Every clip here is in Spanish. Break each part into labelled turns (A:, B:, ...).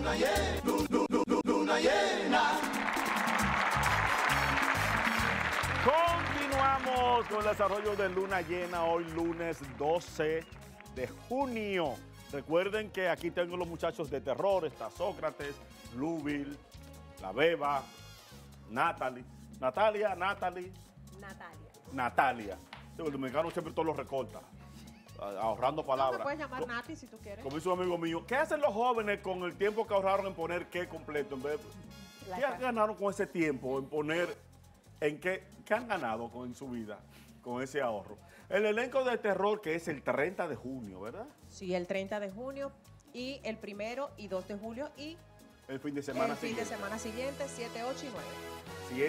A: luna llena, lu- lu- lu- lu- luna llena.
B: Continuamos con el desarrollo de Luna Llena hoy lunes 12 de junio. Recuerden que aquí tengo los muchachos de terror, está Sócrates, Lúbil, La Beba, Natalie, Natalia, Natalie,
C: Natalia.
B: Natalia. El dominicano siempre todo lo recorta, ahorrando
C: Me
B: palabras.
C: puedes llamar Nati si tú quieres.
B: Como dice un amigo mío, ¿qué hacen los jóvenes con el tiempo que ahorraron en poner qué completo? En vez de- ¿Qué ganaron con ese tiempo en poner, en qué, qué han ganado con, en su vida con ese ahorro? El elenco de terror que es el 30 de junio, ¿verdad?
C: Sí, el 30 de junio y el primero y 2 de julio y
B: El fin de semana
C: el fin
B: siguiente.
C: de semana siguiente, 7, 8 y 9.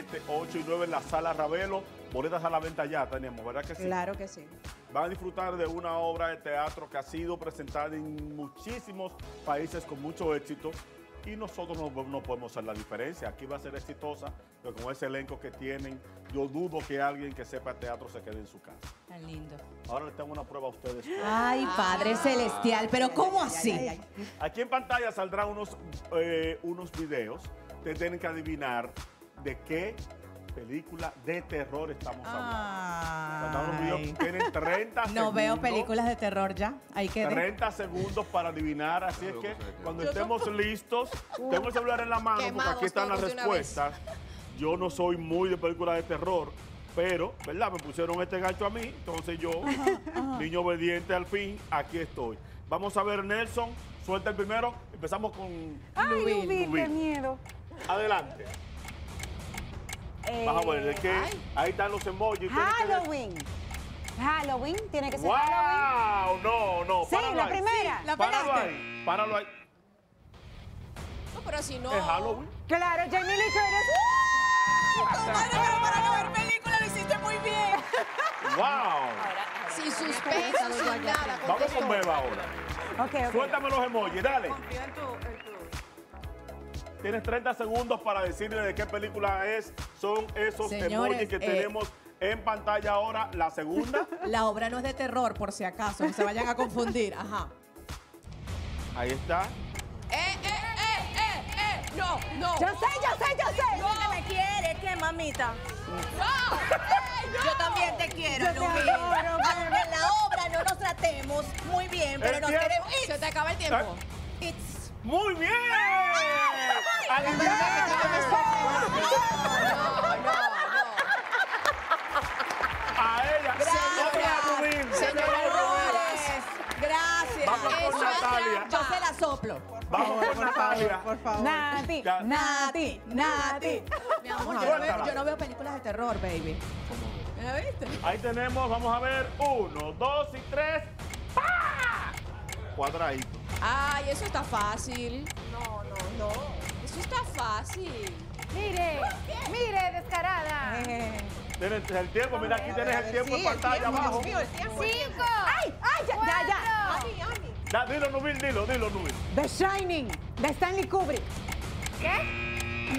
B: 7, 8 y 9 en la sala Ravelo. Boletas a la venta ya tenemos, ¿verdad que sí?
C: Claro que sí.
B: Van a disfrutar de una obra de teatro que ha sido presentada en muchísimos países con mucho éxito y nosotros no, no podemos hacer la diferencia. Aquí va a ser exitosa, pero con ese elenco que tienen, yo dudo que alguien que sepa teatro se quede en su casa.
D: Tan lindo.
B: Ahora les tengo una prueba a ustedes.
D: Ay, Padre Celestial, pero ¿cómo así?
B: Aquí en pantalla saldrán unos, eh, unos videos. Ustedes tienen que adivinar de qué película de terror estamos hablando. Que tienen 30 segundos.
D: No veo películas de terror ya. Ahí quedé.
B: 30 segundos para adivinar, así es que cuando estemos listos, tengo el celular en la mano porque aquí están las respuestas. Yo no soy muy de películas de terror, pero, ¿verdad? Me pusieron este gancho a mí, entonces yo, niño obediente al fin, aquí estoy. Vamos a ver, Nelson, suelta el primero. Empezamos con
E: Ay,
D: Lubil.
E: Lubil,
B: Lubil.
E: qué miedo.
B: adelante.
E: Eh,
B: Vamos a ver, ¿de qué? Ahí están los emojis. que
E: Halloween. Halloween, tiene que ser Halloween.
B: ¡Wow! No, no,
E: Sí,
B: páralo
E: la
B: ahí.
E: primera.
D: la
B: Páralo ahí, páralo ahí.
F: No, pero si no.
B: ¿Es Halloween?
E: Claro, Jamie Lee Curtis.
D: Comadre, pero para no ver película lo hiciste muy bien.
B: ¡Wow!
F: Sin suspenso, sin nada.
B: Vamos con Beba ahora.
E: Ok, ok.
B: Suéltame los emojis, dale. Tienes 30 segundos para decirle de qué película es. Son esos
D: Señores,
B: emojis que
D: eh,
B: tenemos en pantalla ahora. La segunda.
D: La obra no es de terror, por si acaso, no se vayan a confundir. Ajá.
B: Ahí está.
F: ¡Eh, eh, eh, eh, eh! No, no.
E: Yo sé, yo sé, yo sé.
F: No.
D: me quiere, ¿qué, mamita?
F: ¡No! ¡Ey, no!
D: Yo también te quiero,
E: Yo te adoro,
D: Aunque en la obra no nos tratemos muy bien, pero
B: El
D: nos
B: tiempo.
D: queremos.
F: Se te acaba el tiempo.
D: It's
B: ¡Muy bien! Adivinaste
F: No, no, no.
B: a ella. Rubín.
F: señora
D: gracias.
B: Vamos con Natalia.
D: Yo se la soplo.
B: Vamos con Natalia.
E: Nati,
B: Ya.
E: Nati, Nati.
D: Mi amor, yo no, veo, yo no veo películas de terror, baby. ¿Me viste?
B: Ahí tenemos, vamos a ver. Uno, dos y tres. ¡Pah! Cuadradito.
F: Ay, eso está fácil.
C: No, no, no.
F: Eso está fácil.
E: Mire, mire, descarada.
B: Tienes el tiempo, mira, aquí tienes el tiempo en pantalla abajo.
C: Dios mío, el tiempo. el tiempo.
E: Ay, ay, ya, ya, ya.
B: Dilo, Nubil, dilo, dilo, Nubil.
E: The Shining, de Stanley Kubrick.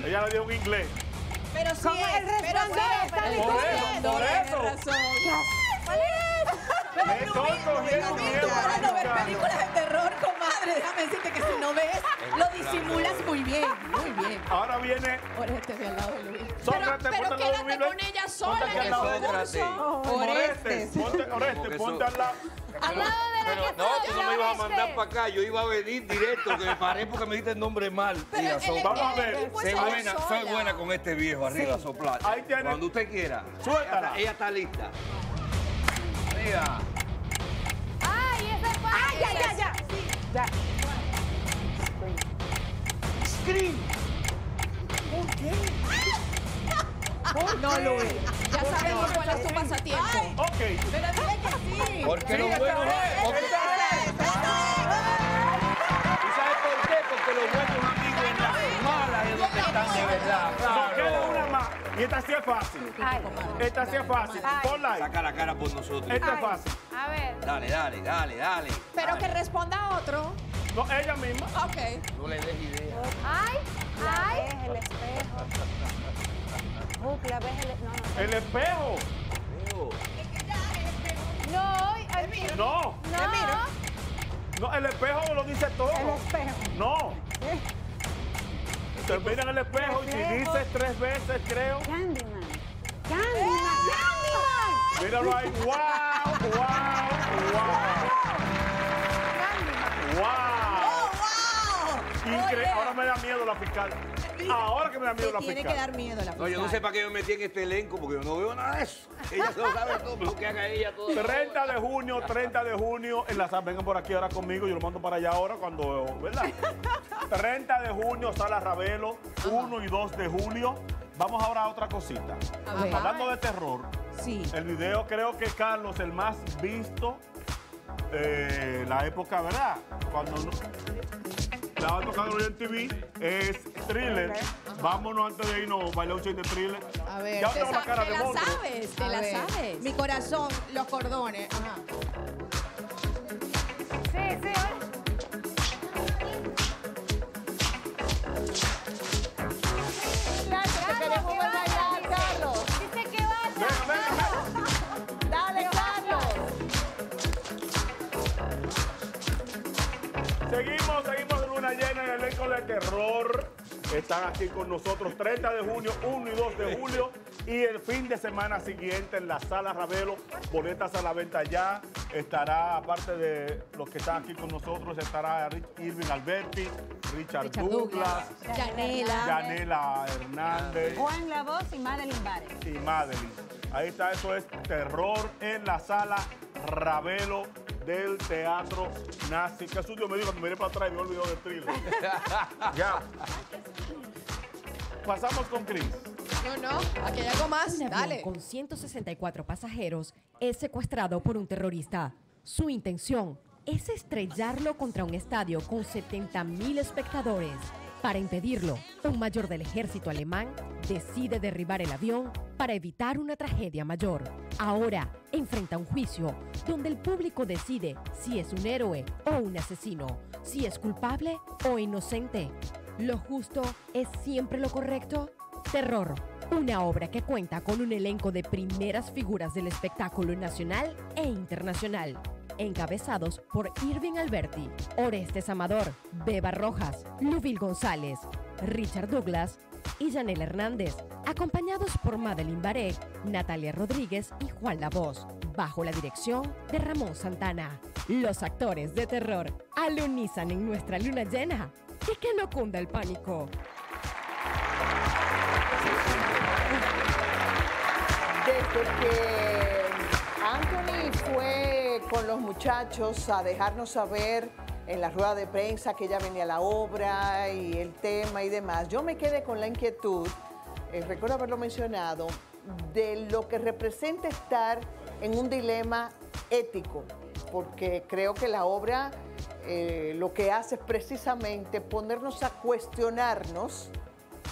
B: Ella le dio un inglés.
D: Pero sí es,
E: el resplandor de. Stanley
B: Por
E: Kubrick.
B: eso, por
D: Tienes
B: eso.
D: Razón.
B: Me estoy cogiendo
D: Lubil,
B: miedo.
D: tú para no ver películas de terror, comadre, déjame decirte que si no ves, lo disimulas muy bien, muy bien.
B: Ahora viene
D: Por este de al lado de Luis.
F: Pero,
B: Sócrates,
F: pero
B: ponte al lado de
F: quédate con ella
B: Ponte
F: sola en
B: al
F: el
B: lado.
F: concurso.
B: Orestes, ponte, Orestes,
G: que
B: ponte al lado.
E: Al lado
G: Pero no, tú no me ibas a mandar para acá, yo iba a venir directo, que me paré porque me dijiste el nombre mal.
F: Pero
G: Mira.
B: Vamos a ver.
G: Soy buena, soy buena con este viejo arriba, soplar.
B: Ahí tiene.
G: Cuando usted quiera.
B: Suéltala.
G: Ella está, ella está lista.
E: Ay, ese es Ay, ya, ya, ya. Ya.
G: Scream.
D: No, Luis.
F: Ya sabemos cuál es tu pasatiempo.
B: Ok.
D: Pero dile que sí.
G: Porque lo
B: Sí,
G: bueno
B: es,
G: porque- ¿Y sabes por qué? Porque los buenos amigos en las malas es donde están de verdad.
B: Y esta sí es fácil.
E: Ay,
B: Esta sí es fácil.
E: Ay.
B: Ponla ahí.
G: Saca la cara por nosotros.
B: Esta es
E: ay.
B: fácil.
E: A ver.
G: Dale, dale, dale, dale.
F: Pero
G: Dale.
F: que responda otro.
B: No, ella misma.
F: Ok.
G: No le des idea.
E: Ay, ay. el espejo. Uf, la ves el... No, no.
B: El espejo.
E: No, ay,
B: No.
E: no.
B: No, el espejo lo dice todo.
E: El espejo.
B: No. Te mira en el espejo y si dices tres veces, creo,
E: Candyman. Candyman. Candyman.
B: míralo ahí. ¡Wow! ¡Wow! ¡Wow! ¡Wow! Incre-
D: Oye.
B: Ahora me da miedo la fiscal. Ahora que me da miedo
D: Te
B: la
D: tiene que dar miedo la
G: No, yo no sé para qué yo me metí en este elenco porque yo no veo nada de eso. Ella se lo sabe todo, lo que haga ella todo.
B: 30 de junio, 30 de junio en la sala. Vengan por aquí ahora conmigo, yo lo mando para allá ahora cuando, ¿verdad? 30 de junio, sala Ravelo, 1 y 2 de julio. Vamos ahora a otra cosita.
C: A.
B: Hablando de terror,
C: Sí.
B: el video creo que Carlos, el más visto, eh, la época, ¿verdad? Cuando no- la época de en TV es thriller. Vámonos antes de irnos, bailar un chiste de thriller.
D: A ver,
B: ya
D: te
B: tengo la cara
C: te
B: de
C: la
B: monstruo.
C: sabes, te
D: A
C: la
D: ver,
C: sabes.
D: Mi corazón, los cordones. Ajá.
E: Sí, sí,
H: Carlos.
B: Seguimos, seguimos en luna llena en el elenco de terror. Están aquí con nosotros 30 de junio, 1 y 2 de julio. Y el fin de semana siguiente en la sala Ravelo, boletas a la venta ya. Estará, aparte de los que están aquí con nosotros, estará Rich- Irving Alberti, Richard,
C: Richard
B: Douglas,
C: Douglas,
D: Yanela.
B: Yanela Hernández
E: Juan La Voz y Madeline Bares.
B: y Madeline. Ahí está, eso es terror en la sala Ravelo del Teatro Nazi. Qué susto me dijo cuando miré para atrás y me olvidó del thriller. ya. Pasamos con Chris.
F: No, no, aquí hay algo más.
I: Un avión
F: Dale.
I: con 164 pasajeros es secuestrado por un terrorista. Su intención es estrellarlo contra un estadio con 70 mil espectadores. Para impedirlo, un mayor del ejército alemán decide derribar el avión para evitar una tragedia mayor. Ahora enfrenta un juicio donde el público decide si es un héroe o un asesino, si es culpable o inocente. ¿Lo justo es siempre lo correcto? Terror, una obra que cuenta con un elenco de primeras figuras del espectáculo nacional e internacional, encabezados por Irving Alberti, Orestes Amador, Beba Rojas, Luvil González, Richard Douglas y Janel Hernández, acompañados por Madeline Baré, Natalia Rodríguez y Juan La Voz, bajo la dirección de Ramón Santana. Los actores de terror alunizan en nuestra luna llena y que no cunda el pánico.
H: Desde que Anthony fue con los muchachos a dejarnos saber en la rueda de prensa que ya venía la obra y el tema y demás, yo me quedé con la inquietud, eh, recuerdo haberlo mencionado, de lo que representa estar en un dilema ético, porque creo que la obra eh, lo que hace es precisamente ponernos a cuestionarnos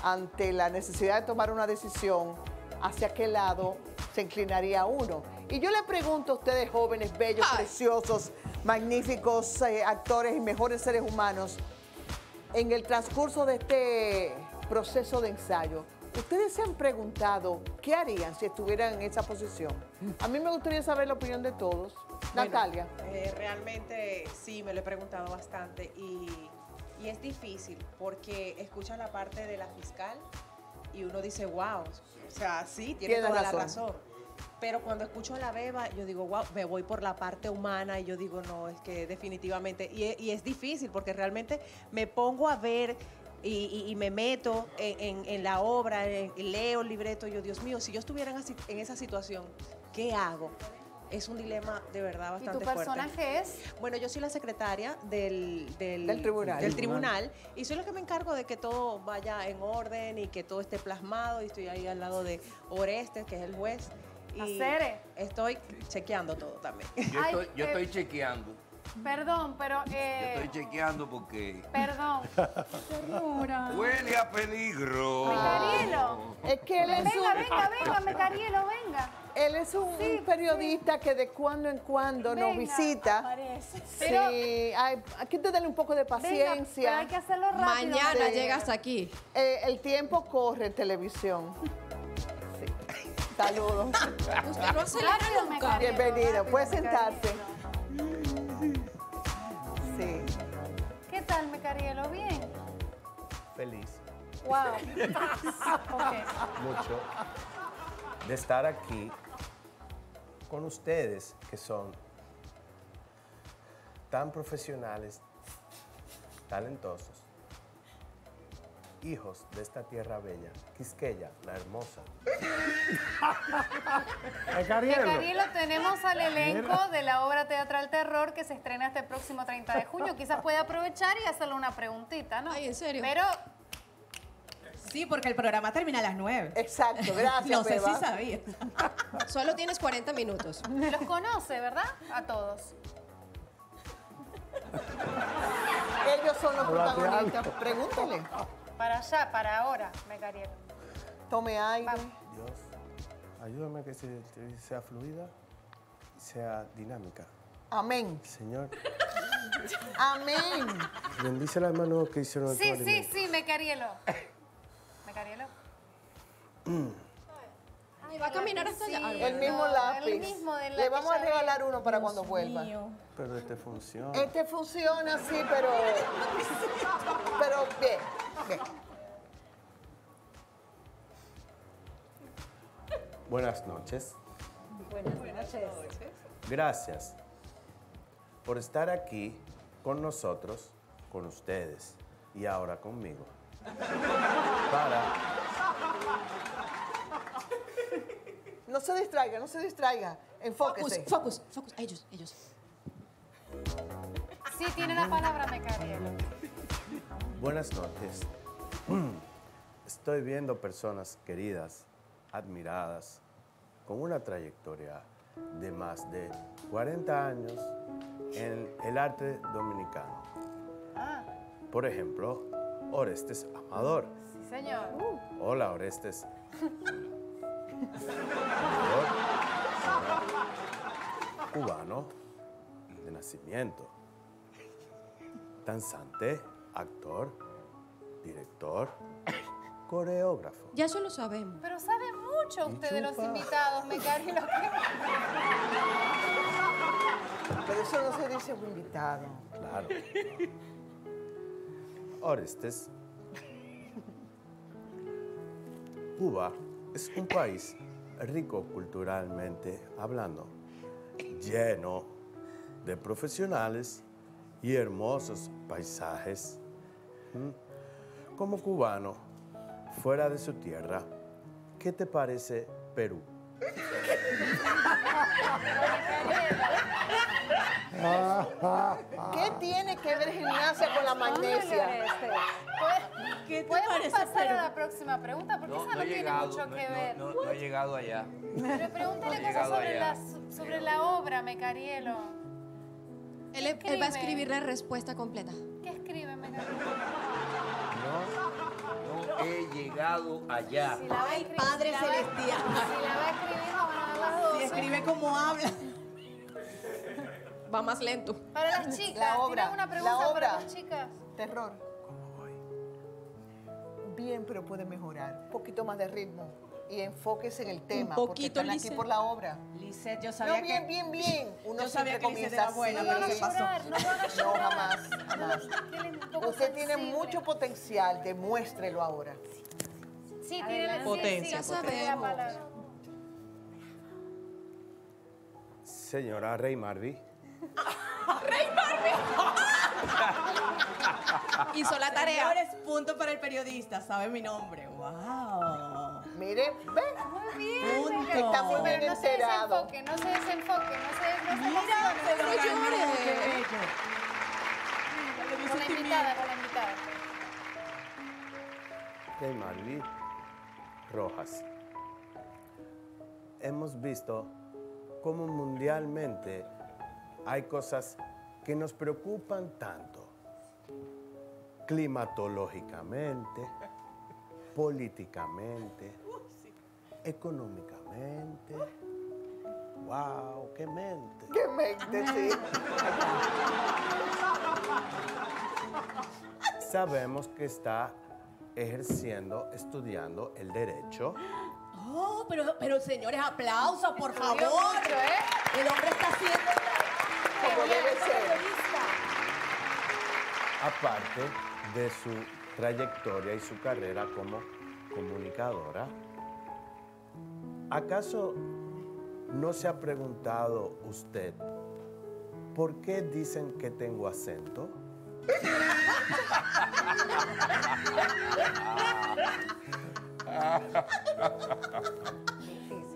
H: ante la necesidad de tomar una decisión hacia qué lado se inclinaría uno. Y yo le pregunto a ustedes jóvenes, bellos,
F: Ay.
H: preciosos, magníficos eh, actores y mejores seres humanos, en el transcurso de este proceso de ensayo, ¿ustedes se han preguntado qué harían si estuvieran en esa posición? A mí me gustaría saber la opinión de todos.
C: Bueno,
H: Natalia.
C: eh, realmente sí, me lo he preguntado bastante y, y es difícil porque escuchas la parte de la fiscal y uno dice, wow, o sea, sí, tiene toda
H: razón.
C: la razón. Pero cuando escucho a la beba, yo digo, wow, me voy por la parte humana y yo digo, no, es que definitivamente, y, es- y es difícil porque realmente me pongo a ver y, y- y me meto en, en- en la obra, en- y leo el libreto, y yo, Dios mío, si yo estuviera en, esa situación, ¿qué hago? Es un dilema de verdad
E: ¿Y
C: bastante
E: tu
C: fuerte.
E: personaje es?
C: Bueno, yo soy la secretaria del, del,
H: Del tribunal.
C: del tribunal, y soy la que me encargo de que todo vaya en orden y que todo esté plasmado y estoy ahí al lado de Orestes, que es el juez. Y
E: Acere.
C: estoy chequeando todo también.
G: Yo,
E: Ay,
G: estoy, yo
E: eh,
G: estoy chequeando.
E: Perdón, pero.
G: Yo
E: Eh,
G: estoy chequeando porque
E: perdón. Ternura.
G: huele a peligro.
E: Mecarielo.
H: Es que él es
E: Venga,
H: un,
E: venga, venga, Mecarielo, venga.
H: él es un,
E: Sí,
H: un periodista que de cuando en cuando nos
E: Venga,
H: visita.
E: aparece.
H: Sí,
E: Pero,
H: hay, hay que darle un poco de
E: venga,
H: paciencia.
E: pero hay que hacerlo rápido.
F: Mañana
H: Sí.
F: llegas aquí.
H: Eh, el tiempo corre en televisión. Saludos.
F: Usted no acelera nunca.
H: Bienvenido,
E: rápido,
H: puede sentarse. Sí.
E: ¿Qué tal, Mecarielo? Bien.
B: Feliz.
E: Wow.
J: Mucho de estar aquí con ustedes que son tan profesionales, talentosos, hijos de esta tierra bella, Quisqueya, la hermosa.
K: Carielo, tenemos al elenco de la obra teatral Terror que se estrena este próximo 30 de junio. Quizás puede aprovechar y hacerle una preguntita, ¿no?
F: Ay, ¿en serio?
K: Pero
D: Sí, porque el programa termina a las 9.
H: Exacto, gracias.
D: No sé si
H: Beba.
D: sabía.
F: Solo tienes 40 minutos.
K: los conoce, ¿verdad? A todos.
H: Ellos son los protagonistas. Pregúntale.
K: Para allá, para ahora, me Carielo.
H: Tome aire.
J: Dios, ayúdame a que se- sea fluida y sea dinámica.
H: Amén.
J: Señor,
H: Amén.
J: bendice a las manos que hicieron el
K: Sí, sí,
J: alimento.
K: sí, me Carielo.
F: Va a caminar hasta allá. Ah,
H: El mismo
K: el
H: lápiz.
K: mismo del
H: Le vamos a regalar uno para cuando vuelva.
J: Pero este funciona.
H: Este funciona así, pero. Pero bien. bien.
J: Buenas noches.
E: Buenas noches.
J: Gracias por estar aquí con nosotros, con ustedes y ahora conmigo. Para
H: No se distraiga, no se distraiga.
F: Focus,
H: Enfóquese.
F: focus, focus. Ellos, ellos.
K: Sí, tiene la palabra, me Carielo.
J: buenas noches. Estoy viendo personas queridas, admiradas, con una trayectoria de más de 40 años en el arte dominicano.
K: Ah,
J: Por ejemplo, Orestes Amador.
K: sí, señor.
J: Hola, Orestes. Cubano de nacimiento. Danzante, actor, director, coreógrafo.
F: Ya eso lo sabemos.
K: Pero sabe mucho usted de los invitados, me Carielo.
H: Pero eso no se dice un invitado.
J: Claro. Orestes. Cuba es un país rico culturalmente hablando, lleno de profesionales y hermosos paisajes. Como cubano, fuera de su tierra, ¿qué te parece Perú?
H: ¿Qué tiene que ver gimnasia con la magnesia?
D: ¿Qué te
K: ¿Podemos
D: parece,
K: pasar a la próxima pregunta? Porque
G: No,
K: esa no, tiene
G: llegado,
K: mucho
G: no,
K: que
G: no,
K: ver.
G: no, no he llegado allá.
K: Pero pregúntale cosas sobre
G: allá.
K: la, sobre la obra, me Carielo.
F: Él, él va a escribir la respuesta completa.
K: ¿Qué escribe, me Carielo?
G: No, no he llegado allá.
K: Si la va a
D: Ay,
K: escribir-
D: Padre
K: si la va a-
D: Celestial.
K: Si la va a escribir, vamos a las dos.
D: Y escribe como habla.
F: Va más lento.
K: Para las chicas,
H: La obra,
K: ¿tienen una
H: la
K: pregunta para
H: obra.
K: las chicas?
H: Terror. Bien, pero puede mejorar. Un poquito más de ritmo. Y enfóquese en el tema. porque
F: poquito,
H: están aquí por la obra.
C: Lisette, yo
H: No,
C: sabía
H: bien,
C: que...
H: bien, bien. Uno
C: Yo sabía
H: siempre
C: que
H: comienza
C: era buena, pero
K: No
C: ¿qué
K: van a
C: pasó?
K: no
H: No, jamás, Usted tiene
K: sensible.
H: mucho potencial, demuéstrelo ahora.
K: Sí, tiene la
D: Potencia,
K: sí, sí, tiene la
F: potencia.
J: Señora Rey Marvi,
F: Hizo la tarea.
D: Señores, punto para el periodista. Sabe mi nombre. ¡Wow!
H: Mire, ve.
K: Muy bien,
H: Punto. Está muy bien
K: pero no se
H: enterado.
K: desenfoque, no se desenfoque, no se, no se
D: Mira,
K: emocione.
D: se lo
F: no
D: bello.
K: Con la invitada, con la invitada.
J: Marvi Rojas. Hemos visto cómo mundialmente hay cosas que nos preocupan tanto. Climatológicamente, políticamente, económicamente. ¡Wow! ¡Qué mente!
H: Qué mente, sí.
J: Sabemos que está ejerciendo, estudiando el derecho.
D: Oh, pero, pero señores, aplausos, por favor.
K: mucho, ¿eh?
D: El hombre está haciendo
H: Como debe ser.
J: aparte de su trayectoria y su carrera como comunicadora. ¿Acaso no se ha preguntado usted por qué dicen que tengo acento?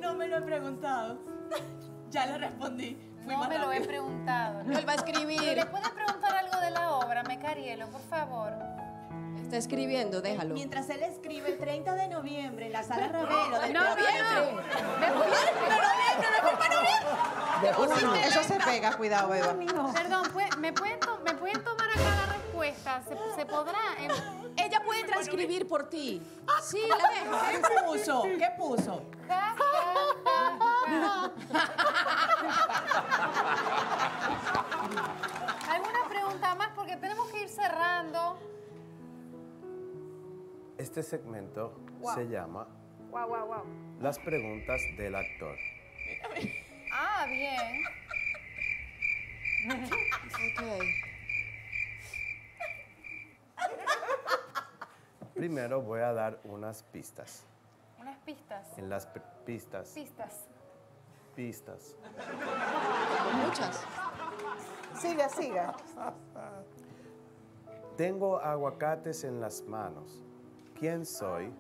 D: No me lo he preguntado. Ya le respondí. Fui
K: No me lo he preguntado.
F: Él va a escribir.
K: ¿Le puede preguntar algo de la obra, Mecarielo, por favor?
F: Está escribiendo, déjalo.
D: Mientras él escribe el 30 de noviembre en la sala Ravelo del
K: No,
D: Teatro
K: bien.
C: Uno, eso se pega, cuidado, beba.
K: Perdón, ¿pue- ¿me pueden, to- ¿me pueden tomar acá la respuesta? ¿Se, se podrá?
F: Ella puede transcribir por ti. Sí, la dejo.
D: ¿Qué puso? ¿Qué puso?
K: ¿Alguna pregunta más? Porque tenemos que ir cerrando.
J: Este segmento
K: Wow.
J: se llama
K: Wow, wow, wow.
J: Las preguntas del actor.
K: Ah, bien.
F: Ok.
J: Primero voy a dar unas pistas.
K: Unas pistas.
J: En las pistas,
K: Pistas.
J: pistas.
F: Muchas.
H: Siga, siga.
J: Tengo aguacates en las manos. ¿Quién soy?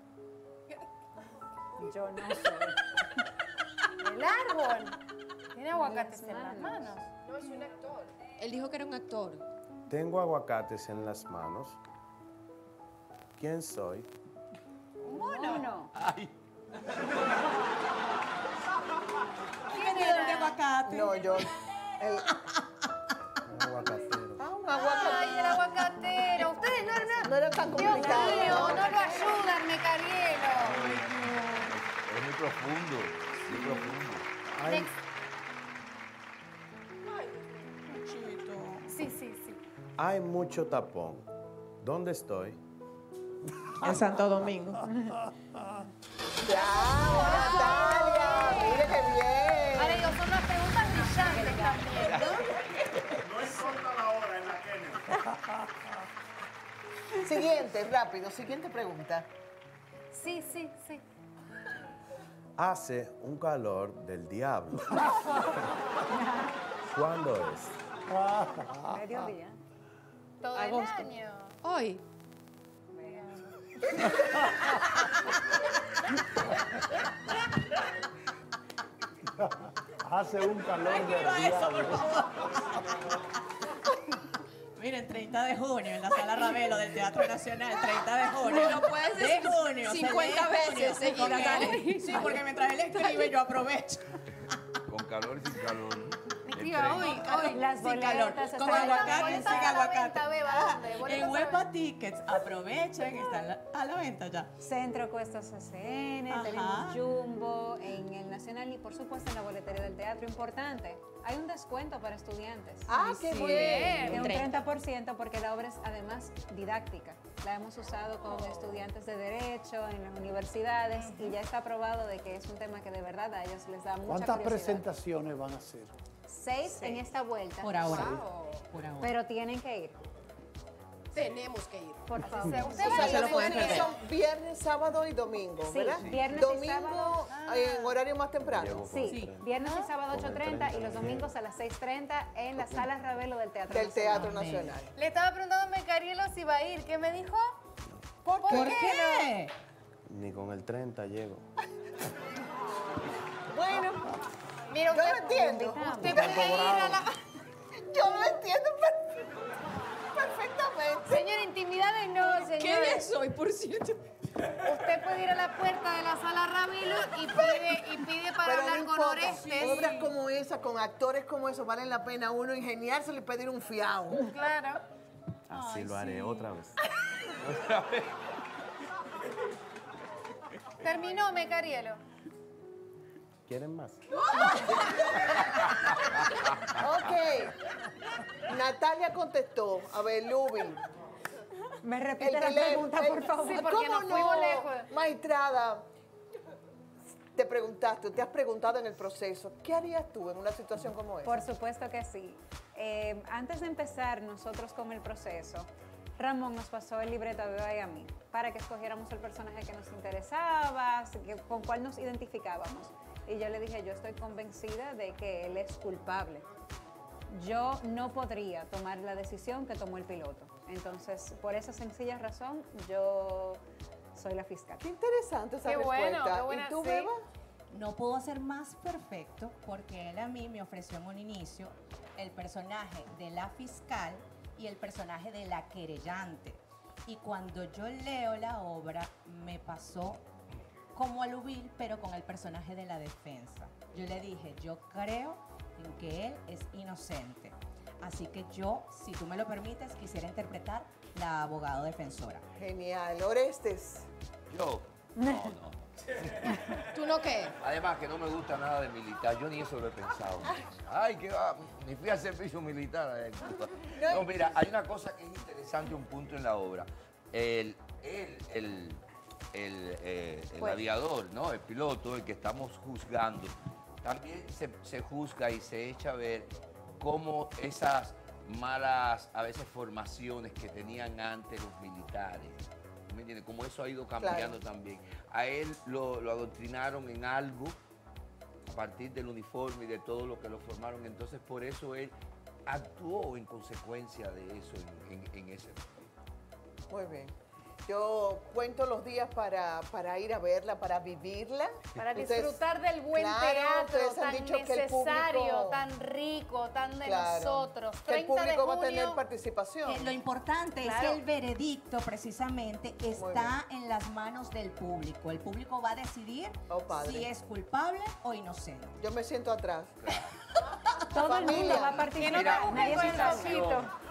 E: Yo no soy.
K: El árbol. Tiene aguacates en las manos.
F: No, es un actor. Él dijo que era un actor.
J: Tengo aguacates en las manos. ¿Quién soy?
K: Un mono.
E: No.
K: ¿Quién
D: Vendedor de aguacate.
H: No, yo. El,
J: Un
K: no
H: era tan
K: Dios mío,
H: complicado.
K: no lo ayudan, Mecarielo.
G: Es muy profundo, muy profundo.
J: Hay,
K: Next. Sí, sí, sí.
J: hay mucho tapón. ¿Dónde estoy?
C: En Santo Domingo.
H: Ya, Natalia. Mire qué bien.
K: Ahora digo, son unas preguntas brillantes también.
B: No importa la hora en la que
H: Siguiente, rápido. Siguiente pregunta.
K: Sí, sí, sí.
J: Hace un calor del diablo. ¿Cuándo es?
E: Mediodía.
K: Todo
C: Agosto.
K: el año.
F: Hoy.
G: Hace un calor de
D: Escriba eso, por favor. Miren, 30 de junio en la sala Ravelo del Teatro Nacional, 30 de junio.
F: Lo puedes
D: de
F: decir
D: junio.
F: 50
D: se lee
F: veces seguidas.
D: Sí, porque mientras él escribe yo aprovecho.
G: Con calor y sin calor.
K: Escriba hoy, hoy.
E: Las
D: Sin calor.
E: boletas
D: Con aguacate, sin aguacate.
K: venta, beba, ¿dónde? Boletas a
D: En Huepa. Tickets, aprovechen, están a la venta ya.
E: Centro Cuestas CCN,
D: Ajá.
E: tenemos Jumbo, en el Nacional y por supuesto en la boletería del teatro. Importante, hay un descuento para estudiantes.
H: Ah, qué bien.
E: De un
C: 30.
E: 30% porque la obra es además didáctica. La hemos usado con estudiantes de Derecho en las universidades y ya está probado de que es un tema que de verdad a ellos les da mucha
L: ¿Cuántas
E: curiosidad.
L: presentaciones van a hacer?
E: Seis en esta vuelta.
D: Por ahora. Por ahora.
E: Pero tienen que ir,
F: Tenemos que ir.
E: por favor.
K: Usted
C: Sí,
K: va a
C: se lo
K: ir,
C: pueden perder.
H: Son viernes, sábado y domingo,
E: Sí,
H: ¿verdad?
E: viernes y
H: domingo
E: sábado.
H: en horario más temprano.
E: Sí, viernes y sábado
J: Con el
E: 8.30 y
J: 30
E: los domingos a las 6.30 en la sala Ravelo del Teatro
H: Del
E: Nacional.
H: Teatro Nacional.
K: Le estaba preguntando a Mecarielo si iba a ir. ¿Qué me dijo?
H: ¿Por
K: ¿Por
H: qué?
D: ¿Por qué?
J: Ni con el 30 llego.
H: Bueno,
K: Mira,
H: yo lo
K: usted,
H: entiendo.
K: usted puede ir a la...
H: Yo lo entiendo per- perfectamente.
K: Señora, intimidades no, señor.
F: ¿Qué día soy, por cierto?
K: Usted puede ir a la puerta de la sala Ravelo y pide, y pide para
H: Pero
K: hablar
H: no
K: con. Orestes.
H: Obras como esa, con actores como esos, valen la pena uno ingeniárselo y pedir un fiado.
K: Claro.
J: Así lo haré otra vez.
K: Terminó, Mecarielo.
J: ¿Quieren más?
H: Ok. Natalia contestó. A ver, Lubi.
E: Me repite la
H: tele-
E: pregunta,
H: el-
E: por favor.
K: Sí, porque
H: ¿Cómo no,
K: lejos.
H: Maestrada, te preguntaste, te has preguntado en el proceso, ¿qué harías tú en una situación como esa?
E: Por supuesto que sí. Eh, antes de empezar nosotros con el proceso, Ramón nos pasó el libreto a Beba y a mí para que escogiéramos el personaje que nos interesaba, que- con cuál nos identificábamos. Y yo le dije, yo estoy convencida de que él es culpable. Yo no podría tomar la decisión que tomó el piloto. Entonces, por esa sencilla razón, yo soy la fiscal.
H: Qué interesante esa
K: Qué bueno,
H: respuesta.
K: qué buena,
H: ¿Y tú,
K: sí.
H: Beba?
D: No pudo ser más perfecto porque él a mí me ofreció en un inicio el personaje de la fiscal y el personaje de la querellante. Y cuando yo leo la obra, me pasó como a Lubil, pero con el personaje de la defensa. Yo le dije, yo creo en que él es inocente. Así que yo, si tú me lo permites, quisiera interpretar la abogado defensora.
H: Genial. Orestes.
G: Yo, no, no.
C: ¿Tú no qué?
G: Además que no me gusta nada de militar, yo ni eso lo he pensado. Ay, que va, ni fui al servicio militar. a él. No, mira, hay una cosa que es interesante, un punto en la obra. El, el, el, el, eh, el
L: Pues.
G: aviador, ¿no? El piloto, el que estamos juzgando, también se, se juzga y se echa a ver cómo esas malas, a veces, formaciones que tenían antes los militares, ¿me entiendes? Cómo eso ha ido cambiando también. A él lo, lo adoctrinaron en algo a partir del uniforme y de todo lo que lo formaron. Entonces, por eso él actuó en consecuencia de eso en, en- en ese momento.
H: Muy bien. Yo cuento los días para, para ir a verla, para vivirla.
K: Para
H: Ustedes-
K: disfrutar del buen
H: Claro,
K: teatro tan
H: dicho que el
K: necesario,
H: público-
K: tan rico, tan de
H: Claro,
K: nosotros.
H: que el
K: 30 de
H: público va a tener participación.
D: Eh, lo importante es que el veredicto precisamente está en las manos del público. El público va a decidir
H: Oh,
D: si es culpable o inocente.
H: Yo me siento atrás.
E: Todo el mundo va a participar.
G: Mira, mi
E: nadie sabe.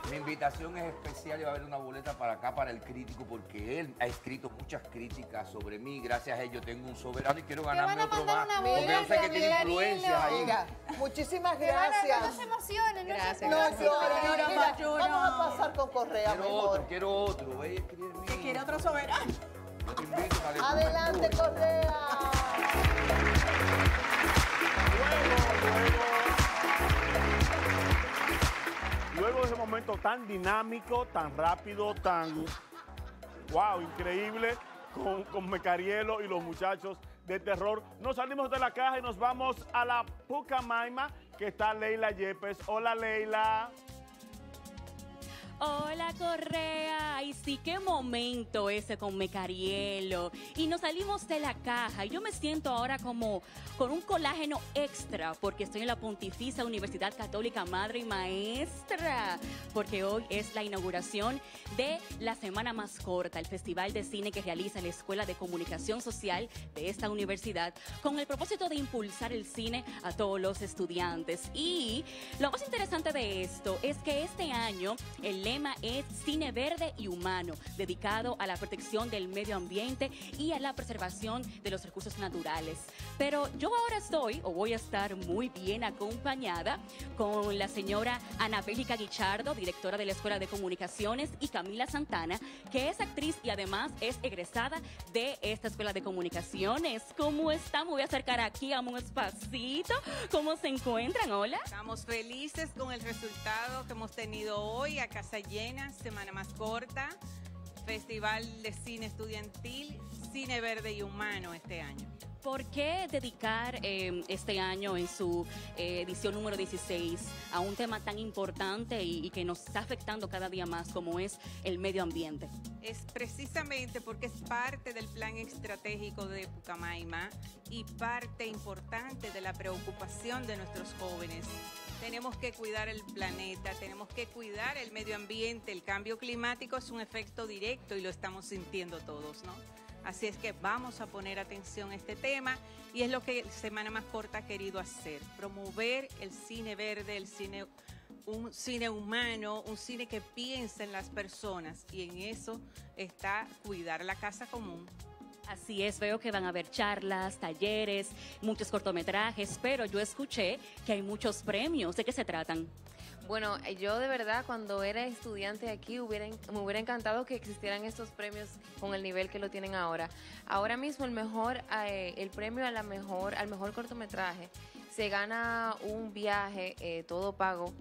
G: mi invitación es especial y va a haber una boleta para acá, para el crítico, porque él ha escrito muchas críticas sobre mí. Gracias a él yo tengo un soberano y quiero ganarme
K: van a
G: otro más.
K: una
G: Porque yo sé que tiene
K: Miguel
G: influencias ahí.
H: Mira, muchísimas
K: a-
H: gracias.
K: No se emocionen, no se
H: No vamos a pasar con Correa
G: Quiero
H: mejor.
G: otro, quiero otro. Ve y escribe
D: ¿Que quiere otro soberano?
G: Yo te invito me
H: Adelante. Correa.
B: Momento tan dinámico, tan rápido, tan wow, increíble, con, con Mecarielo y los muchachos de terror, nos salimos de la caja y nos vamos a la Pucamaima, que está Leila Yepes. Hola Leila.
L: Hola Correa, y sí, qué momento ese con Mecarielo. Y nos salimos de la caja. Yo me siento ahora como con un colágeno extra porque estoy en la Pontificia Universidad Católica Madre y Maestra. Porque hoy es la inauguración de la semana más corta, el festival de cine que realiza la Escuela de Comunicación Social de esta universidad con el propósito de impulsar el cine a todos los estudiantes. Y lo más interesante de esto es que este año el lema es Cine Verde y Humano, dedicado a la protección del medio ambiente y a la preservación de los recursos naturales. Pero yo ahora estoy, o voy a estar muy bien acompañada con la señora Ana Bélgica Guichardo, directora de la Escuela de Comunicaciones, y Camila Santana, que es actriz y además es egresada de esta Escuela de Comunicaciones. ¿Cómo están? Me voy a acercar aquí a un espacito. ¿Cómo se encuentran? Hola.
M: Estamos felices con el resultado que hemos tenido hoy a casa llena, semana más corta, Festival de Cine Estudiantil, Cine Verde y Humano este año.
L: ¿Por qué dedicar eh, este año en su eh, edición número 16 a un tema tan importante y, y que nos está afectando cada día más como es el medio ambiente?
M: Es precisamente porque es parte del plan estratégico de Pucamaima y parte importante de la preocupación de nuestros jóvenes. Tenemos que cuidar el planeta, tenemos que cuidar el medio ambiente. El cambio climático es un efecto directo y lo estamos sintiendo todos, ¿no? Así es que vamos a poner atención a este tema y es lo que Semana Más Corta ha querido hacer, promover el cine verde, el cine un cine humano, un cine que piensa en las personas y en eso está cuidar la casa común.
L: Así es, veo que van a haber charlas, talleres, muchos cortometrajes, pero yo escuché que hay muchos premios. ¿De qué se tratan?
N: Bueno, eh, yo de verdad cuando era estudiante aquí hubiera, me hubiera encantado que existieran estos premios con el nivel que lo tienen ahora. Ahora mismo el mejor, eh, el premio a la mejor, al mejor cortometraje se gana un viaje eh, todo pago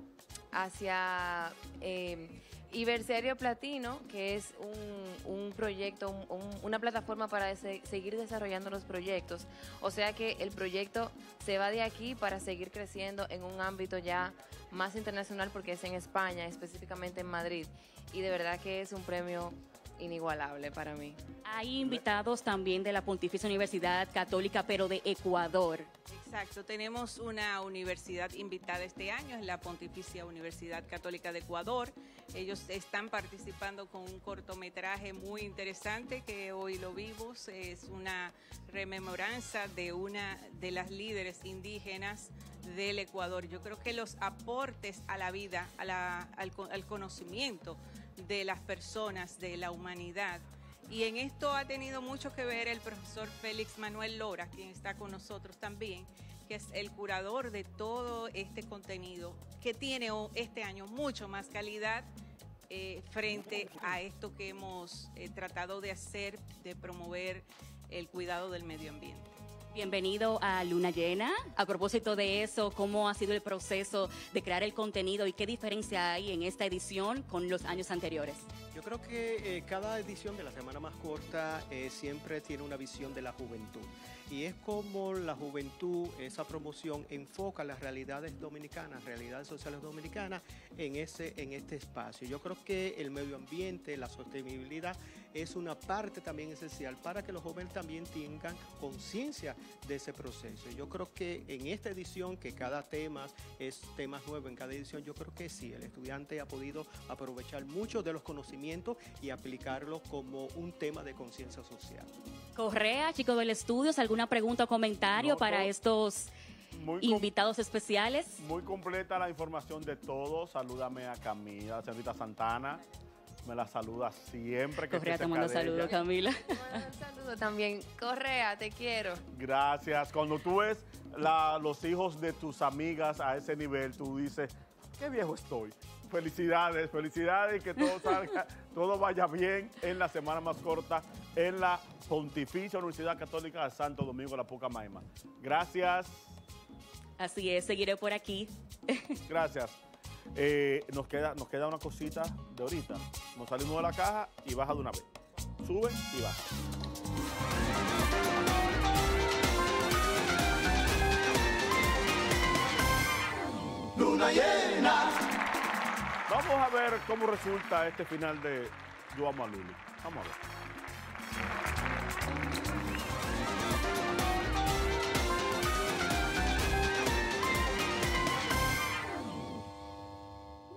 N: hacia eh, Y Berserio Platino, que es un, un proyecto, un- un- una plataforma para se- seguir desarrollando los proyectos. O sea que el proyecto se va de aquí para seguir creciendo en un ámbito ya más internacional porque es en España, específicamente en Madrid. Y de verdad que es un premio inigualable para mí.
L: Hay invitados también de la Pontificia Universidad Católica, pero de Ecuador.
M: Exacto, tenemos una universidad invitada este año, es la Pontificia Universidad Católica de Ecuador. Ellos están participando con un cortometraje muy interesante que hoy lo vimos. Es una rememoranza de una de las líderes indígenas del Ecuador. Yo creo que los aportes a la vida, a la- al, al conocimiento de las personas, de la humanidad, y en esto ha tenido mucho que ver el profesor Félix Manuel Lora, quien está con nosotros también, que es el curador de todo este contenido, que tiene este año mucho más calidad eh, frente a esto que hemos eh, tratado de hacer, de promover el cuidado del medio ambiente.
L: Bienvenido a Luna Llena. A propósito de eso, ¿cómo ha sido el proceso de crear el contenido y qué diferencia hay en esta edición con los años anteriores?
O: Yo creo que eh, cada edición de la Semana Más Corta eh, siempre tiene una visión de la juventud. Y es como la juventud, esa promoción, enfoca las realidades dominicanas, realidades sociales dominicanas en, ese, en este espacio. Yo creo que el medio ambiente, la sostenibilidad, es una parte también esencial para que los jóvenes también tengan conciencia de ese proceso. Yo creo que en esta edición, que cada tema es temas nuevos en cada edición, yo creo que sí, el estudiante ha podido aprovechar muchos de los conocimientos y aplicarlos como un tema de conciencia social.
L: Correa, chicos del estudio, ¿alguna pregunta o comentario
B: No,
L: para estos
B: Muy
L: invitados especiales?
B: Muy completa la información de todos. Salúdame a Camila, a señorita Santana. Me la saluda siempre que
L: Correa, te mando saludos. Camila.
N: Un saludo también. Correa, te quiero.
B: Gracias. Cuando tú ves la- los hijos de tus amigas a ese nivel, tú dices, qué viejo estoy. Felicidades, felicidades y que todo salga, todo vaya bien en la semana más corta en la Pontificia Universidad Católica de Santo Domingo de la Pucamaima. Gracias,
L: Así es, seguiré por aquí.
B: gracias. Eh, nos, queda, nos queda una cosita de ahorita. Nos salimos de la caja y baja de una vez. Sube y baja.
A: Luna llena.
B: Vamos a ver cómo resulta este final de Yo amo a Luli. Vamos a ver.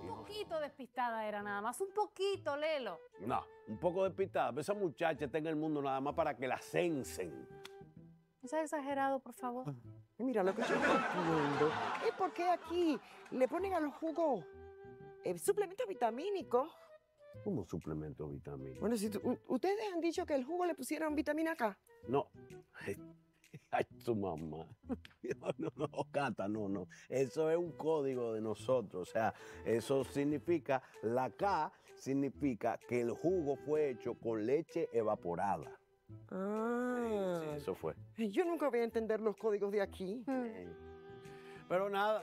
K: Un poquito despistada era nada más, un poquito, Lelo.
P: No, un poco despistada. pero Esa muchacha está en el mundo nada más para que la censen.
K: No seas exagerado, por favor.
Q: Mira, lo que yo no entiendo es por qué aquí le ponen a los jugos eh, suplementos vitamínicos.
P: Como suplemento vitamina.
Q: Bueno, si tú- ustedes han dicho que el jugo le pusieron vitamina K.
P: No. Ay, tu mamá. No, no, no, Cata, no, no. Eso es un código de nosotros. O sea, eso significa, la K significa que el jugo fue hecho con leche evaporada.
Q: Ah.
P: Sí, eso fue.
Q: Yo nunca voy a entender los códigos de aquí.
P: Pero nada,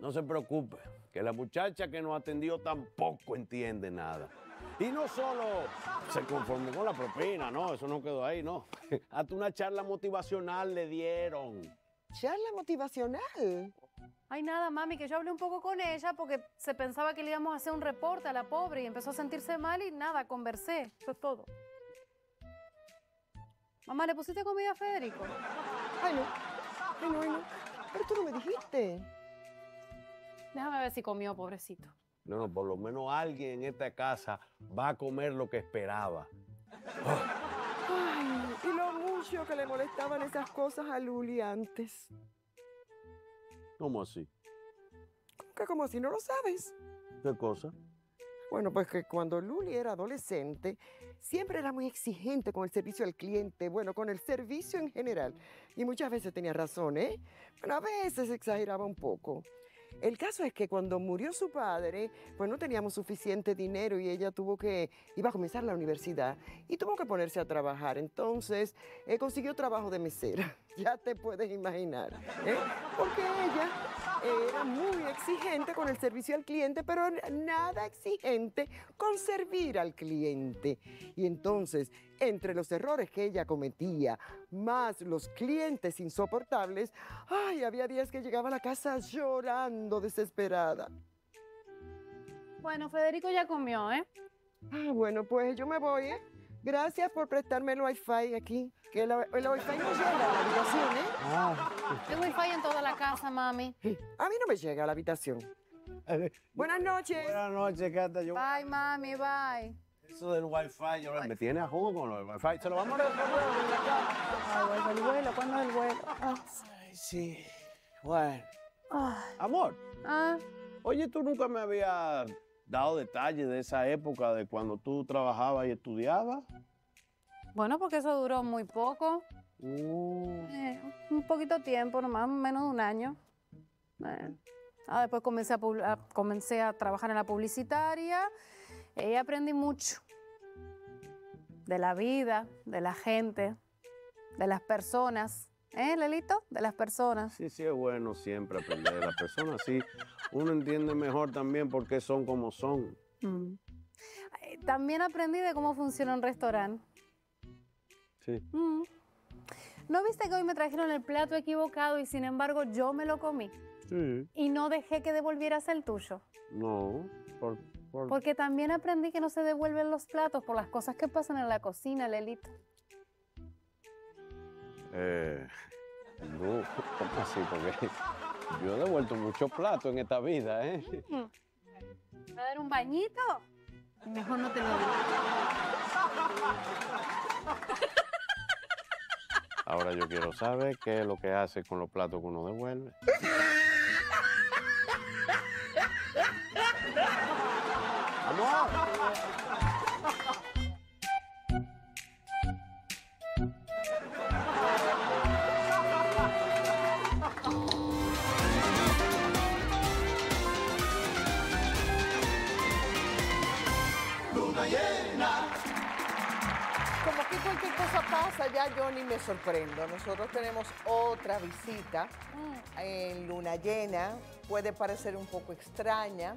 P: no se preocupe, que la muchacha que nos atendió tampoco entiende nada. Y no solo se conformó con la propina, no, eso no quedó ahí, no. Hasta una charla motivacional le dieron.
Q: ¿Charla motivacional?
K: Ay, nada, mami, que yo hablé un poco con ella porque se pensaba que le íbamos a hacer un reporte a la pobre y empezó a sentirse mal y nada, conversé. Eso es todo. Mamá, ¿le pusiste comida a Federico?
Q: Ay, no. Ay, no, ay, no. Pero tú no me dijiste.
K: Déjame ver si comió, pobrecito.
P: No, no, por lo menos alguien en esta casa va a comer lo que esperaba.
Q: Ay, y lo mucho que le molestaban esas cosas a Luli antes.
P: ¿Cómo así?
Q: ¿Cómo que como si no lo sabes?
P: ¿Qué cosa?
Q: Bueno, pues que cuando Luli era adolescente, siempre era muy exigente con el servicio al cliente, bueno, con el servicio en general. Y muchas veces tenía razón, ¿eh? Pero a veces exageraba un poco. El caso es que cuando murió su padre, pues no teníamos suficiente dinero y ella tuvo que, iba a comenzar la universidad y tuvo que ponerse a trabajar. Entonces, eh, consiguió trabajo de mesera. Ya te puedes imaginar, ¿eh? Porque ella Era muy exigente con el servicio al cliente, pero nada exigente con servir al cliente. Y entonces, entre los errores que ella cometía, más los clientes insoportables, ay, había días que llegaba a la casa llorando desesperada.
K: Bueno, Federico ya comió, ¿eh?
Q: Ah, bueno, pues yo me voy, ¿eh? Gracias por prestarme el wifi aquí. Que el, el wifi no llega a la habitación, ¿eh?
J: Ah,
K: Hay wifi en toda la casa, mami.
Q: A mí no me llega a la habitación. Buenas noches.
P: Buenas noches, Cata. Yo,
K: Bye, mami, bye.
P: eso del wifi, yo, me tiene a jugo con el wifi. Se lo vamos a
K: Ay, el vuelo, ¿cuándo es el vuelo? Ah.
P: Ay, sí. Bueno.
K: Ay.
P: Amor.
K: Ah.
P: Oye, tú nunca me habías dado detalles de esa época de cuando tú trabajabas y estudiabas.
K: Bueno, porque eso duró muy poco.
P: Uh,
K: Eh, un poquito tiempo, nomás menos de un año. Eh, ah, después comencé a, comencé a trabajar en la publicitaria y aprendí mucho de la vida, de la gente, de las personas. ¿Eh, Lelito? De las personas.
P: sí, sí, es bueno siempre aprender de las personas. Sí, uno entiende mejor también por qué son como son.
K: Mm. También aprendí de cómo funciona un restaurante.
P: Sí.
K: Mm. ¿No viste que hoy me trajeron el plato equivocado y sin embargo yo me lo comí?
P: Sí.
K: Y no dejé que devolvieras el tuyo.
P: No, por, por-
K: Porque también aprendí que no se devuelven los platos por las cosas que pasan en la cocina, Lelito.
P: Eh, no, ¿cómo así? Porque yo he devuelto muchos platos en esta vida, ¿eh?
K: ¿Me va a dar un bañito? Mejor no te lo digo.
P: Ahora yo quiero saber qué es lo que hace con los platos que uno devuelve.
A: Luna
H: pasa, ya yo ni me sorprendo. Nosotros tenemos otra visita en luna llena. Puede parecer un poco extraña,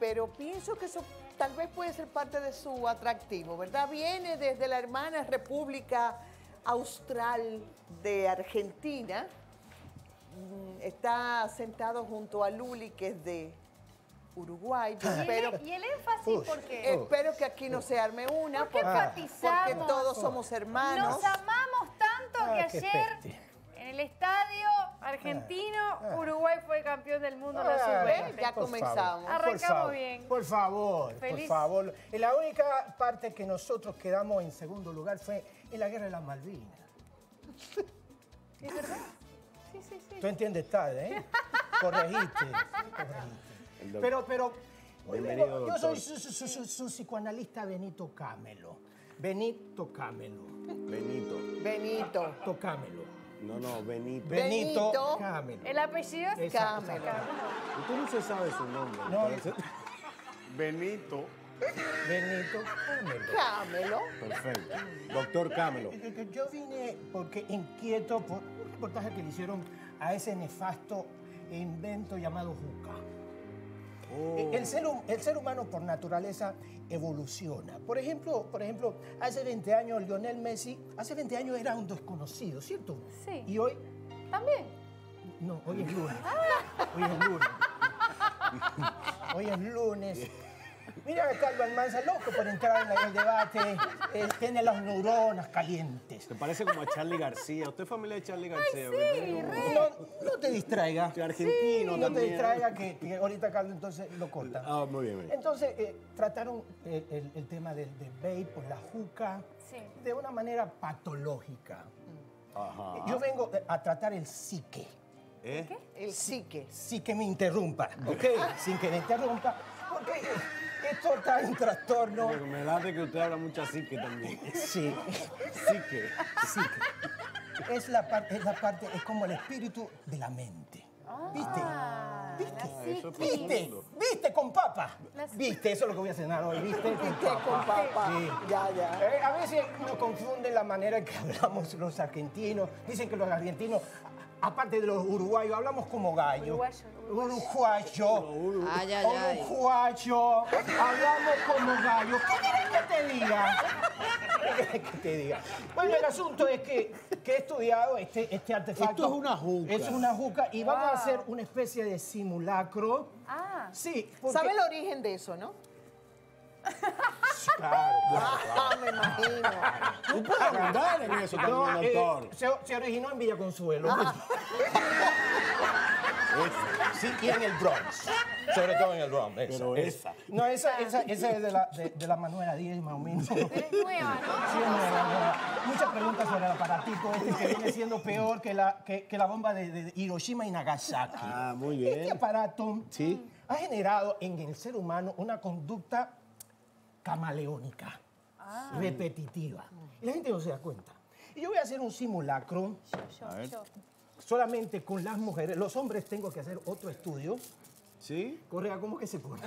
H: pero pienso que eso tal vez puede ser parte de su atractivo, ¿verdad? Viene desde la hermana República Austral de Argentina. Mm, Está sentado junto a Luli, que es de Uruguay. Yo
K: ¿Y el-
H: espero-
K: y el énfasis
H: Uf.
K: por qué?
H: Espero que aquí no se arme una,
K: ¿Por qué
H: porque,
K: enfatizamos?
H: porque todos somos hermanos.
K: Nos amamos tanto
H: Ah,
K: que ayer
H: peste.
K: en el estadio argentino Uruguay fue campeón del mundo en la
H: Ah,
K: sub-20.
H: ya comenzamos.
R: favor,
K: Arrancamos
R: por favor,
K: bien.
R: Por favor,
K: Feliz.
R: por favor. Y la única parte que nosotros quedamos en segundo lugar fue en la guerra de las Malvinas.
K: ¿Es verdad? Sí, sí, sí.
R: Tú entiendes tarde, ¿eh? Corregiste, corregiste. Pero, pero,
P: Bienvenido,
R: yo soy su, su- su- su- su psicoanalista Benito Cámelo. Benito Cámelo.
P: Benito.
H: Benito.
R: Benito Cámelo.
P: No, no, Benito.
R: Benito,
H: Benito.
R: Cámelo.
K: El apellido es
R: Exacto,
K: Cámelo.
P: Usted no se sabe su nombre.
R: No,
P: Benito.
R: Benito Cámelo.
H: Cámelo.
P: Perfecto. Doctor Cámelo.
R: Yo- Yo vine porque inquieto por un reportaje que le hicieron a ese nefasto invento llamado juca. Eh, El, ser, el ser humano por naturaleza evoluciona. Por ejemplo, por ejemplo, hace 20 años Lionel Messi, hace 20 años era un desconocido, ¿cierto?
K: Sí.
R: Y hoy,
K: También.
R: no, hoy es lunes. Hoy es lunes. Hoy es lunes. Mira a Carlos Almanza, loco por entrar en el debate. eh, tiene las neuronas calientes.
P: Se parece como a Charlie García. ¿Usted es familiar de Charlie García?
R: No, no te distraiga.
P: argentino
R: No te distraiga que, que ahorita Carlos entonces lo corta.
P: Ah, muy bien. muy bien.
R: Entonces, eh, trataron el, el- el tema del, del vape, por la juca,
K: Sí.
R: de una manera patológica.
P: Ajá.
R: Yo vengo eh, a tratar el psique.
P: ¿Eh?
H: El psique.
R: Sí que me interrumpa, ¿ok? Sin que me interrumpa, porque esto está en trastorno.
P: Pero Me late que usted habla mucha psique también.
R: Sí.
P: Psique.
R: Psique. Es la, parte, es la parte, es como el espíritu de la mente. ¿Viste?
K: Ah,
R: ¿Viste? ¿Viste? ¿Viste con papa? ¿Viste? Eso es lo que voy a cenar hoy. ¿Viste?
H: ¿Viste con papa?
R: Sí.
H: Ya, ya.
R: Eh, a veces uno confunde la manera en que hablamos los argentinos. Dicen que los argentinos aparte de los uruguayos, hablamos como gallo. Uruguayo.
F: Ay, ay, ay.
R: Uruguayo. Hablamos como gallo. ¿Qué quieres que te diga? ¿Qué quieres que te diga? Bueno, el asunto es que, que he estudiado este, este artefacto.
P: Esto es una juca.
R: Es una juca y vamos a hacer una especie de simulacro.
H: Ah.
R: Sí. porque-
H: ¿Sabe el origen de eso, no?
R: Claro,
H: Ah, me imagino.
P: Tú puedes abundar en eso
R: No,
P: también,
R: eh,
P: doctor.
R: se, se originó en Villa Consuelo.
H: Ah.
R: Sí, y en el Bronx. Sobre todo en el Bronx.
P: Pero esa.
R: No, esa, esa, esa es de la, de, de la Manuela Díez, más o menos. Sí, es
K: nueva, ¿no?
R: nueva, nueva. Muchas preguntas sobre el aparatito este que viene siendo peor que la, que, que la bomba de, de Hiroshima y Nagasaki.
P: Ah, muy bien.
R: Este aparato
P: Sí.
R: ha generado en el ser humano una conducta camaleónica, repetitiva. Y la gente no se da cuenta. Y yo voy a hacer un simulacro
P: A ver.
R: solamente con las mujeres. Los hombres tengo que hacer otro estudio.
P: ¿Sí?
R: Correa, ¿cómo que se pone?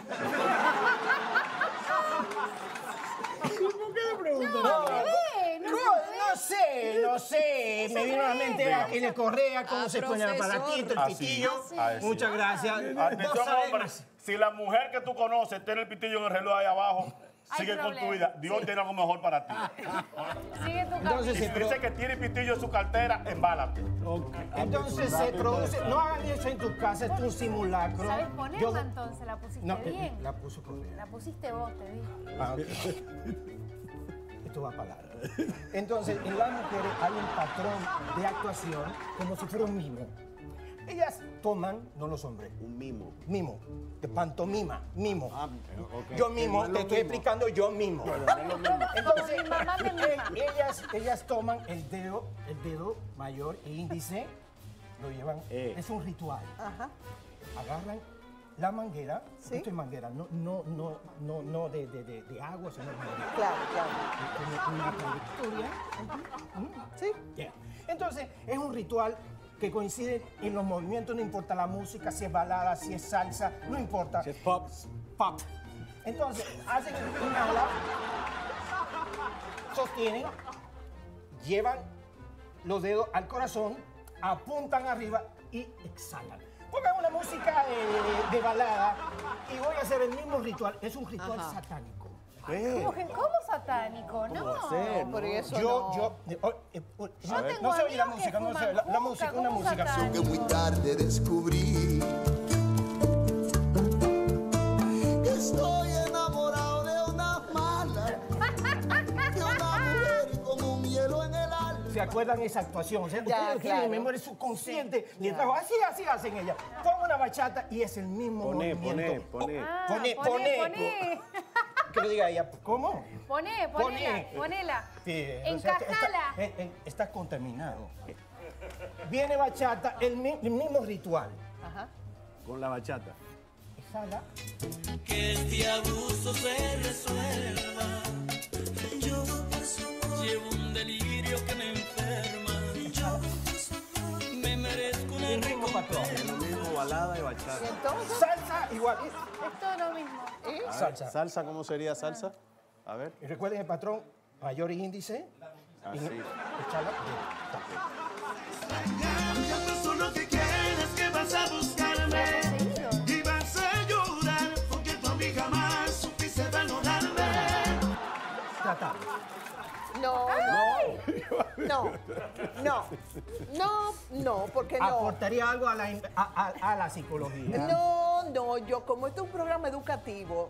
P: ¿Por qué me preguntas?
R: No,
K: bebé,
R: no,
K: no
R: no sé, no sé. Me vino a la mente
F: Venga.
R: aquel Correa, cómo
F: Ah,
R: se pone el aparatito, el
B: Así,
R: pitillo.
B: así.
R: Muchas gracias.
B: Atención, hombre. Si la mujer que tú conoces tiene el pitillo en el reloj ahí abajo,
K: Hay
B: sigue con tu vida. Dios tiene algo mejor para ti.
K: Sigue tu camino.
R: Entonces
B: si dice que tiene pitillo en su cartera, embálate.
R: entonces se produce. No hagan eso en tu casa, es un simulacro.
K: ¿Sabes ponerla
R: Yo-
K: entonces? ¿La pusiste
R: No, eh,
K: bien?
R: la puso Correa.
K: La pusiste vos, te dije.
R: Ah, ok. Esto va para largo. Entonces, en las mujeres hay un patrón de actuación como si fuera un mimo. Ellas toman, no los hombres,
P: Un mimo.
R: mimo, de pantomima, mimo.
P: Ah.
R: Yo
P: es
R: te estoy explicando yo mismo.
P: Pero no es lo mismo.
R: Entonces,
K: Mi mamá me mima.
R: ellas, ellas toman el dedo, el dedo mayor e índice, lo llevan,
P: Eh.
R: es un ritual.
H: Ajá.
R: Agarran la manguera,
H: Sí.
R: esto es manguera, no, no, no, no, no de, de, de, de agua, sino manguera.
H: Claro, claro.
R: Una trayectoria.
H: Sí.
R: Yeah. Entonces, es un ritual que coincide en los movimientos, no importa la música, si es balada, si es salsa, no importa.
P: Si es pop.
R: Pop. Entonces, hacen un ala, sostienen, llevan los dedos al corazón, apuntan arriba y exhalan. Pongan una música de, de balada y voy a hacer el mismo ritual. Es un ritual
F: Ajá.
R: satánico.
K: ¿Cómo, que- cómo satánico? No.
H: eso
R: Yo,
H: no.
R: yo, eh, oh, eh, oh,
K: Yo tengo
R: no se oye la música, no se
K: fuman
R: oye la, música, una
K: ¿cómo
R: música.
K: satánico?
A: que muy tarde descubrí estoy enamorado de una mala, de una mujer como un hielo en el alma.
R: ¿Se acuerdan esa actuación? O sea,
H: Ya,
R: ustedes tienen
H: claro.
R: memoria subconsciente. Le trajo así, así hacen ella. Pongo una bachata y es el mismo
P: Poné,
R: movimiento.
P: poné, poné.
K: Ah,
R: Poné,
K: poné,
R: poné.
K: poné.
R: Que lo diga ella. ¿Cómo?
K: Poné,
R: Poné.
K: ponela, ponela.
R: Sí, o sea, que
K: Encajala.
R: Está, eh, eh, está contaminado. Viene bachata, el, mi- el mismo ritual.
H: Ajá.
P: Con la bachata.
R: Exhala.
A: Que este abuso se resuelva. Yo llevo un delirio que me enferma. Yo me merezco
R: El mismo patrón.
P: Es lo mismo balada y bachata.
H: Y entonces,
R: igual.
K: Es todo lo mismo.
P: Ver,
R: Salsa.
P: ¿Salsa cómo sería salsa? A ver.
R: Y recuerden el patrón, mayor índice.
P: Así.
R: y-
A: lo que quieres que vas a buscarme. Y vas a llorar porque supiste valorarme.
H: No, no, no, no, no, porque no.
R: ¿Aportaría algo a la, a, a- a la psicología?
H: No, no, yo como este es un programa educativo,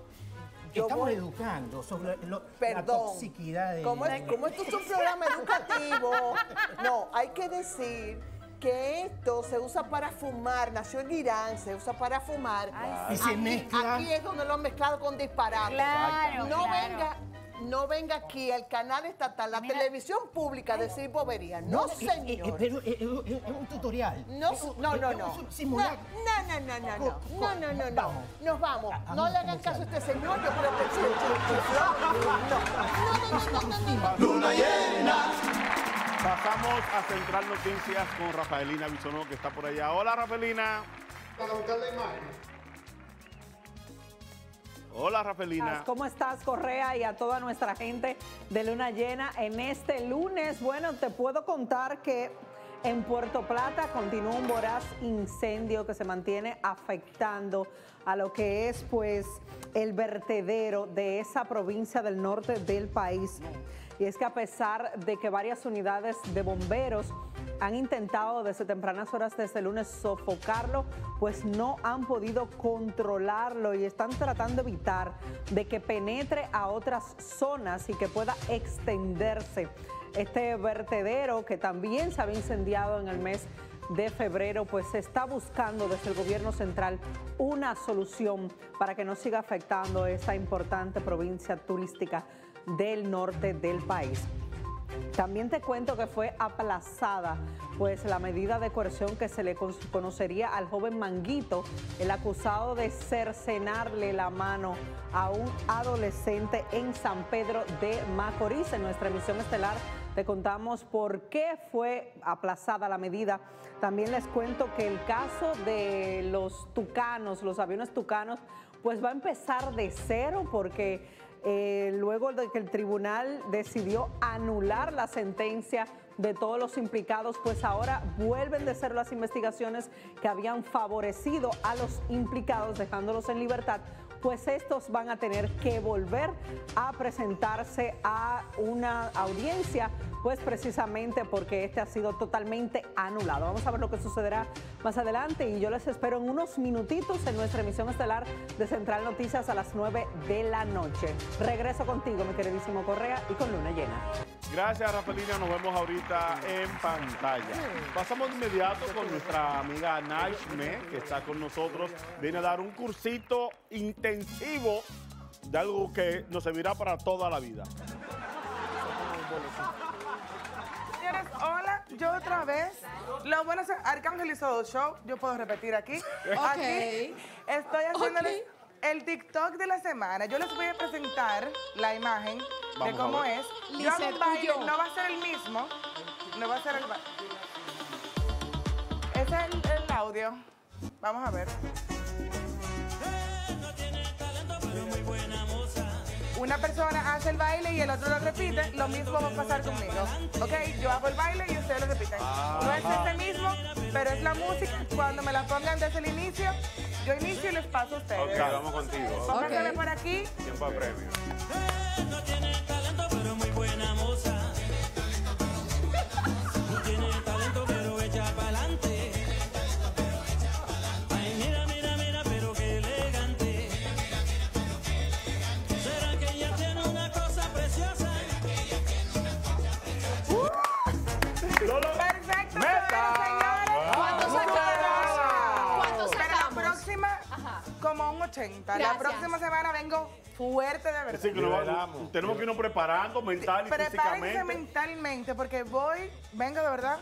H: yo
R: Estamos
H: voy-
R: educando sobre lo- la toxicidad de...
H: Como, es- como esto es un programa educativo, no, hay que decir que esto se usa para fumar, nació en Irán, se usa para fumar.
R: Y se
H: Aquí-
R: mezcla.
H: Aquí es donde lo han mezclado con disparate.
K: Claro,
H: no
K: claro.
H: venga, no venga aquí el canal estatal, la televisión pública a decir bobería. No,
R: eh, eh,
H: señor.
R: eh, pero es, un tutorial.
H: No,
R: un-
H: no, no,
R: es
H: no.
R: simulacro.
H: No, no, no, no, no.
R: Co-
H: No,
R: co-
H: no, no, no.
R: vamos.
H: Nos vamos.
R: A-
H: No le hagan caso a este señor, yo creo que sí. No, no, no, no, no, no.
A: Luna llena.
B: Pasamos a Central Noticias con Rafaelina Bisonó, que está por allá. Hola, Rafaelina.
Q: Para buscar la imagen.
B: Hola, Rafaelina.
S: ¿Cómo estás, Correa, y a toda nuestra gente de Luna Llena en este lunes? Bueno, te puedo contar que En Puerto Plata continúa un voraz incendio que se mantiene afectando a lo que es pues el vertedero de esa provincia del norte del país. Y es que a pesar de que varias unidades de bomberos han intentado desde tempranas horas desde el lunes sofocarlo, pues no han podido controlarlo y están tratando de evitar de que penetre a otras zonas y que pueda extenderse. Este vertedero que también se había incendiado en el mes de febrero, pues se está buscando desde el gobierno central una solución para que no siga afectando esta importante provincia turística del norte del país. También te cuento que fue aplazada pues la medida de coerción que se le con- conocería al joven Manguito, el acusado de cercenarle la mano a un adolescente en San Pedro de Macorís. En nuestra emisión estelar te contamos por qué fue aplazada la medida. También les cuento que el caso de los tucanos, los aviones tucanos, pues va a empezar de cero porque eh, luego de que el tribunal decidió anular la sentencia de todos los implicados, pues ahora vuelven de ser las investigaciones que habían favorecido a los implicados, dejándolos en libertad, pues estos van a tener que volver a presentarse a una audiencia, pues precisamente porque este ha sido totalmente anulado. Vamos a ver lo que sucederá más adelante y yo les espero en unos minutitos en nuestra emisión estelar de Central Noticias a las 9 de la noche. Regreso contigo, mi queridísimo Correa, y con Luna Llena.
B: Gracias, Rafaelina. Nos vemos ahorita en pantalla. Pasamos de inmediato con nuestra amiga Naishme, que está con nosotros. Viene a dar un cursito intensivo de algo que nos servirá para toda la vida.
T: Señores, hola, yo otra vez. Lo bueno es que Arcángel hizo dos shows, yo puedo repetir aquí. Aquí estoy haciéndoles el TikTok de la semana. Yo les voy a presentar la imagen de
F: Vamos
T: cómo es. Yo hago un baile, no va a ser el mismo. No va a ser el baile. Ese es el, el audio. Vamos a ver. Una persona hace el baile y el otro lo repite, lo mismo va a pasar conmigo. Ok, yo hago el baile y ustedes lo repiten. No es ese mismo, pero es la música. Cuando me la pongan desde el inicio, yo inicio y les paso a ustedes.
U: Ok, vamos contigo.
T: Póngansela por aquí.
U: Tiempo a premio.
T: Como un 80. La próxima semana vengo fuerte de verdad.
B: Decir, que nos tenemos que irnos preparando mental y
T: Prepárense
B: físicamente.
T: mentalmente porque voy, vengo de verdad.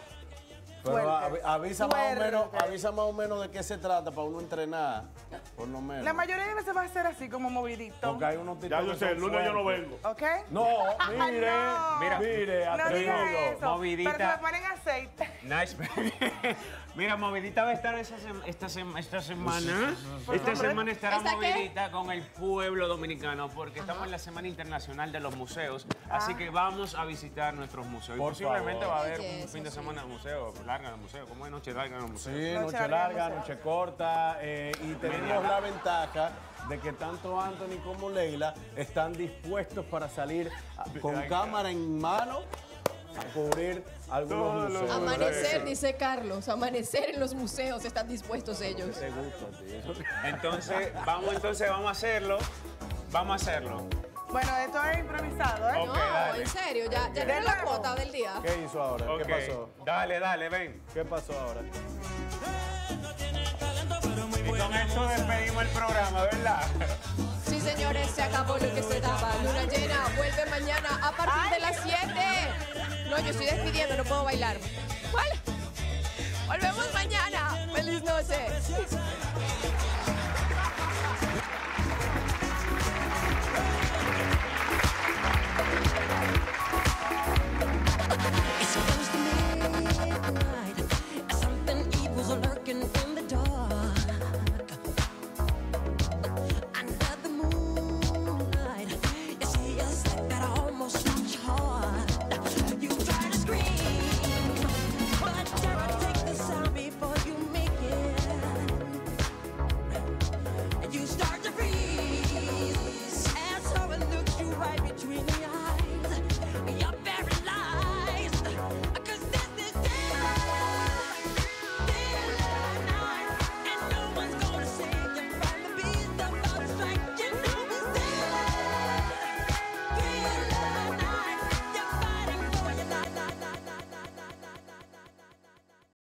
J: Pero
T: Fuerte.
J: avisa, más o menos, avisa más o menos de qué se trata para uno entrenar, por lo menos.
T: La mayoría de veces va a ser así como movidito.
J: Porque hay unos tipos
B: Ya yo sé, el lunes yo no vengo.
T: ¿Ok?
J: No, mire,
T: No.
J: mira, mire,
T: No eso.
U: Movidita.
T: Pero se me ponen aceite.
U: Nice. Mira, Movidita va a estar esa sem- esta, sem- esta semana. Esta semana estará. Movidita con el pueblo dominicano porque estamos en la Semana Internacional de los Museos. Así que vamos a visitar nuestros museos.
J: Por
U: y posiblemente
J: favor.
U: va a haber un fin de semana de museo, larga de museo. ¿Cómo es noche larga de museo?
J: Sí, noche larga, noche corta, eh, y tenemos la ventaja de que tanto Anthony como Leila están dispuestos para salir con cámara en mano a cubrir algunos museos.
V: Amanecer, dice Carlos, amanecer en los museos, están dispuestos ellos.
J: Te gusta, tío.
U: Entonces, vamos, entonces vamos a hacerlo. Vamos a hacerlo.
T: Bueno, esto es improvisado, ¿eh?
V: No,
U: dale.
V: en serio, ya, ya la cuota del día.
J: ¿Qué hizo ahora?
U: Ok.
J: ¿Qué pasó?
U: Dale, dale, ven.
J: ¿Qué pasó ahora?
U: Y con esto despedimos el programa, ¿verdad?
V: Sí, señores, se acabó lo que se daba. Luna llena, vuelve mañana a partir de las 7. No, yo estoy despidiendo, no puedo bailar. ¿Cuál? Volvemos mañana. Feliz noche.